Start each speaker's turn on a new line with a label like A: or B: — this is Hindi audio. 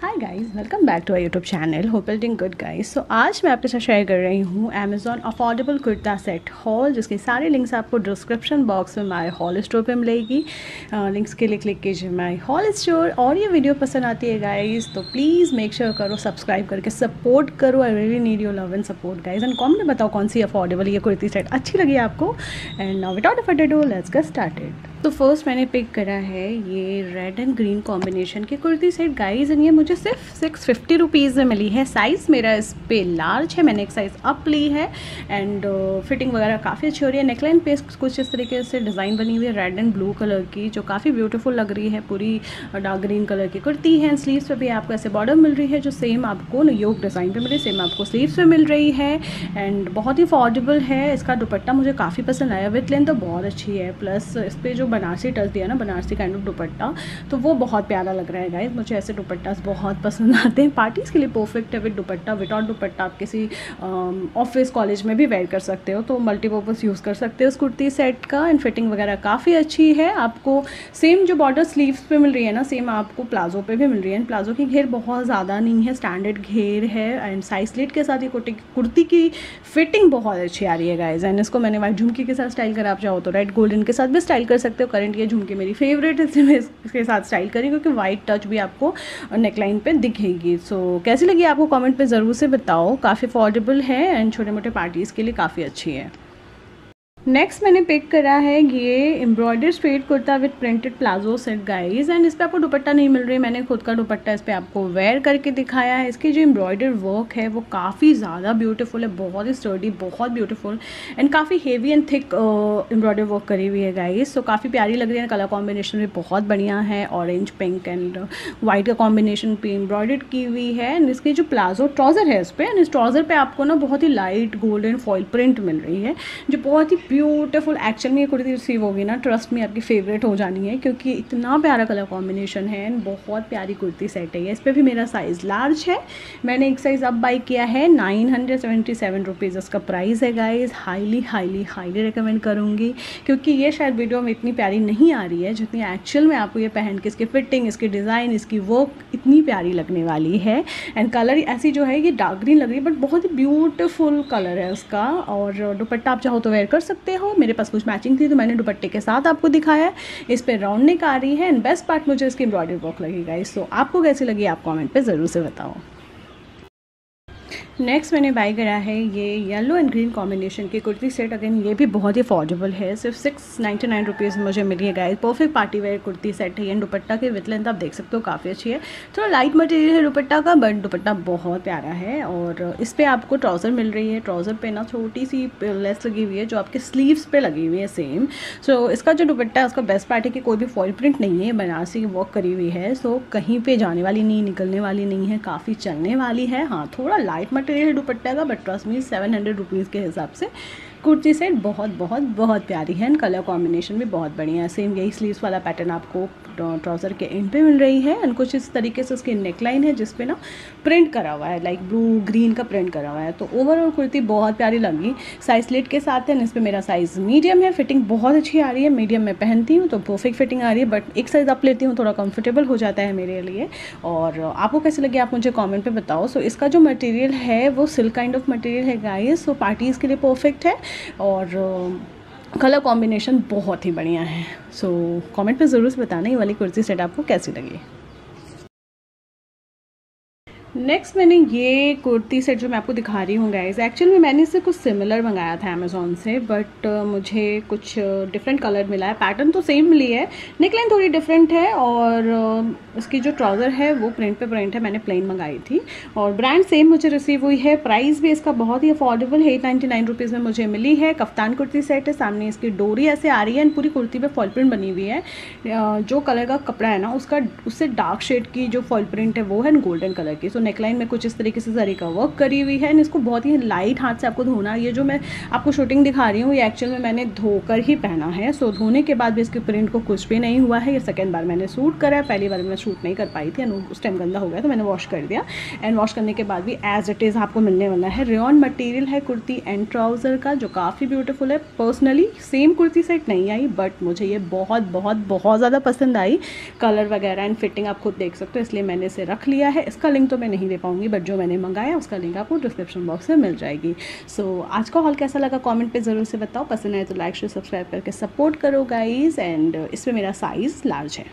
A: Hi guys welcome back to our YouTube channel hope all doing good guys so आज मैं आपके साथ शेयर कर रही हूँ Amazon affordable kurta set haul जिसके सारे लिंक्स आपको डिस्क्रिप्शन बॉक्स में माई हॉल स्टोर पे मिलेगी। लिंक्स के लिए क्लिक कीजिए माई हॉल स्टोर और ये वीडियो पसंद आती है गाइस तो प्लीज़ मेक श्योर करो सब्सक्राइब करके सपोर्ट करो। I really need you love and support guys and comment बताओ कौन सी अफोर्डेबल ये कुर्ती सेट अच्छी लगी आपको। And now without a let's get started तो फ़र्स्ट मैंने पिक करा है ये रेड एंड ग्रीन कॉम्बिनेशन की। कुर्ती सेट गाइज़ एंड ये मुझे सिर्फ़ सिक्स फिफ्टी रुपीज़ में मिली है। साइज़ मेरा इस पे लार्ज है मैंने एक साइज़ अप ली है। एंड फिटिंग uh, वगैरह काफ़ी अच्छी हो रही है। नेकलाइन पे कुछ इस तरीके से डिज़ाइन बनी हुई है रेड एंड ब्लू कलर की जो काफ़ी ब्यूटीफुल लग रही है। पूरी डार्क ग्रीन कलर की कुर्ती है। स्लीव्स पे भी आपको ऐसे बॉर्डर मिल रही है जो सेम आपको योग डिज़ाइन पे मिली सेम आपको स्लीव्स पे मिल रही है। एंड बहुत ही अफोर्डेबल है। इसका दुपट्टा मुझे काफ़ी पसंद आया। विथ लेंथ तो बहुत अच्छी है। प्लस इस पर जो बनारसी टच दिया ना, बनारसी काइंड ऑफ़ दुपट्टा तो वो बहुत प्यारा लग रहा है गाइज़ मुझे ऐसे दुपट्टा बहुत पसंद आते हैं. पार्टीज़ के लिए परफेक्ट है विद दुपट्टा विदाउट दुपट्टा आप किसी ऑफ़िस कॉलेज में भी वेयर कर सकते हो. तो मल्टीपर्पज़ यूज़ कर सकते हो. उस कुर्ती सेट का एंड फिटिंग वगैरह काफ़ी अच्छी है. आपको सेम जो बॉर्डर स्लीव्स पे मिल रही है ना सेम आपको प्लाजो पे भी मिल रही है. एंड प्लाजो की घेर बहुत ज़्यादा नहीं है. स्टैंडर्ड घेर है एंड साइज़ स्लिट के साथ ये कुर्ती की फिटिंग बहुत अच्छी आ रही है गाइज़ एंड इसको मैंने वाइट झुमकी के साथ स्टाइल करा. आप चाहो तो रेड गोल्डन के साथ भी स्टाइल कर सकते हो. करंट ये झुमके मेरी फेवरेट है इसलिए मैं इसके साथ स्टाइल करी क्योंकि वाइट टच भी आपको नेकलाइन पे दिखेगी। सो so, कैसी लगी आपको कमेंट पे ज़रूर से बताओ। काफ़ी अफोर्डेबल है एंड छोटे मोटे पार्टीज़ के लिए काफ़ी अच्छी है। नेक्स्ट मैंने पिक करा है ये embroider straight kurta with printed palazzo set guys and इस पर आपको दुपट्टा नहीं मिल रही. मैंने खुद का दुपट्टा इस पर आपको वेयर करके दिखाया है. इसकी जो एम्ब्रॉयडर वर्क है, वो काफ़ी ज़्यादा ब्यूटीफुल है. बहुत ही स्टर्डी बहुत ब्यूटीफुल एंड काफ़ी heavy and thick embroider work करी हुई है गाइज़ सो काफ़ी प्यारी लग रही है. कलर कॉम्बिनेशन भी बहुत बढ़िया है. ऑरेंज पिंक एंड वाइट का कॉम्बिनेशन पे एम्ब्रॉयडर्ड की हुई है. एंड इसकी जो प्लाजो ट्राउज़र है इस पर एंड इस ट्राउज़र पर आपको ना बहुत ही लाइट गोल्डन फॉइल प्रिंट मिल रही है, जो बहुत ही ब्यूटीफुल एक्चुअल में ये कुर्ती रिसीव होगी ना ट्रस्ट में आपकी फेवरेट हो जानी है, क्योंकि इतना प्यारा कलर कॉम्बिनेशन है एंड बहुत प्यारी कुर्ती सेट है इस पर भी मेरा साइज़ लार्ज है। मैंने एक साइज़ अब बाई किया है nine hundred seventy seven rupees उसका प्राइस है guys highly highly highly recommend करूँगी, क्योंकि ये शायद वीडियो में इतनी प्यारी नहीं आ रही है जितनी एक्चुअल में आपको ये पहन के, इसकी फिटिंग इसकी डिज़ाइन इसकी वर्क इतनी प्यारी लगने वाली है। एंड कलर ऐसी जो है, ये डार्क ग्रीन लग रही है बट बहुत ही ब्यूटिफुल कलर है उसका। और दुपट्टा आप चाहो तो वेयर कर सकते हो? मेरे पास कुछ मैचिंग थी तो मैंने दुपट्टे के साथ आपको दिखाया इस पर राउंड नेक आ रही है एंड बेस्ट पार्ट मुझे इसकी एम्ब्रॉयडरी वर्क लगेगा इस तो आपको कैसी लगी? आप कॉमेंट पर ज़रूर से बताओ। नेक्स्ट मैंने बाई करा है ये येलो एंड ग्रीन कॉम्बिनेशन की कुर्ती सेट अगेन ये भी बहुत ही अफोर्डेबल है. सिर्फ़ सिक्स नाइन्टी नाइन रुपीज़ मुझे मिली है guys perfect party wear kurti set है. ये दुपट्टा की विथ लेंथ आप देख सकते हो काफ़ी अच्छी है. थोड़ा लाइट मटेरियल है दुपट्टा का बट दुपट्टा बहुत प्यारा है. और इस पर आपको ट्राउज़र मिल रही है. ट्राउज़र पे ना छोटी सी लेस लगी हुई है जो आपके स्लीव्स पे लगी हुई है सेम सो so, इसका जो दुपट्टा है उसका बेस्ट पार्टी की कोई भी फॉल प्रिंट नहीं है. बनारसी की वर्क करी हुई है. सो so, कहीं पर जाने वाली नहीं निकलने वाली नहीं है. काफ़ी चलने वाली है. हाँ थोड़ा लाइट मटेरियल दुपट्टा का but trust me seven hundred rupees के हिसाब से। कुर्ती सेट बहुत बहुत बहुत प्यारी है एंड कलर कॉम्बिनेशन भी बहुत बढ़िया है। सेम यही स्लीव्स वाला पैटर्न आपको ट्राउज़र के एंड पे मिल रही है एंड कुछ इस तरीके से उसकी नेकलाइन है जिसपे ना प्रिंट करा हुआ है लाइक ब्लू ग्रीन का प्रिंट करा हुआ है। तो ओवरऑल कुर्ती बहुत प्यारी लगी। साइज़ स्लिट के साथ है इस पर मेरा साइज़ मीडियम है। फिटिंग बहुत अच्छी आ रही है। मीडियम में पहनती हूँ तो परफेक्ट फिटिंग आ रही है बट एक साइज़ आप लेती हूँ, थोड़ा कम्फर्टेबल हो जाता है मेरे लिए। और आपको कैसे लगे आप मुझे कॉमेंट पर बताओ। सो इसका जो मटेरियल है, वो सिल्क काइंड ऑफ़ मटेरियल है गाइस सो पार्टीज़ के लिए परफेक्ट है। और कलर कॉम्बिनेशन बहुत ही बढ़िया है। सो कमेंट में ज़रूर से बताना ये वाली कुर्सी सेट आपको कैसी लगी। नेक्स्ट मैंने ये कुर्ती सेट जो मैं आपको दिखा रही हूँ गाइज़ एक्चुअल में मैंने इसे कुछ सिमिलर मंगाया था अमेज़ोन से बट uh, मुझे कुछ डिफरेंट कलर मिला है। पैटर्न तो सेम मिली है नेकलाइन थोड़ी डिफरेंट है और uh, इसकी जो ट्राउज़र है वो प्रिंट पे प्रिंट है मैंने प्लेन मंगाई थी। और ब्रांड सेम मुझे रिसीव हुई है। प्राइस भी इसका बहुत ही अफोर्डेबल है एट नाइन्टी नाइन रुपीज़ में मुझे मिली है। कफ्तान कुर्ती सेट है सामने इसकी डोरी ऐसे आ रही है पूरी कुर्ती पर फॉल प्रिंट बनी हुई है। Uh, जो कलर का कपड़ा है ना उसका उससे डार्क शेड की जो फॉल प्रिंट है वो है गोल्डन कलर की। सो नेकलाइन में कुछ इस तरीके से जरी का वर्क करी हुई है एंड इसको बहुत ही लाइट हाथ से आपको धोना ये जो मैं आपको शूटिंग दिखा रही हूँ, ये एक्चुअल में मैंने धोकर ही पहना है। सो धोने के बाद भी इसके प्रिंट को कुछ भी नहीं हुआ है। ये सेकेंड बार मैंने सूट करा है। पहली बार मैं शूट नहीं कर पाई थी उस टाइम गंदा हो गया तो मैंने वॉश कर दिया। एंड वॉश करने के बाद भी एज इट इज़ आपको मिलने वाला है। रेन मटेरियल है कुर्ती एंड ट्राउज़र का, जो काफ़ी ब्यूटीफुल है। पर्सनली सेम कुर्ती सेट नहीं आई बट मुझे ये बहुत बहुत बहुत ज़्यादा पसंद आई। कलर वगैरह एंड फिटिंग आप खुद देख सकते हो, इसलिए मैंने इसे रख लिया है। इसका लिंक तो मैं नहीं दे पाऊँगी बट जो मैंने मंगाया उसका लिंक आपको डिस्क्रिप्शन बॉक्स में मिल जाएगी। सो so, आज का हॉल कैसा लगा कॉमेंट पर ज़रूर से बताओ। पसंद आए तो लाइक शेयर सब्सक्राइब करके सपोर्ट करो गाइज़ एंड इसमें मेरा साइज़ लार्ज है।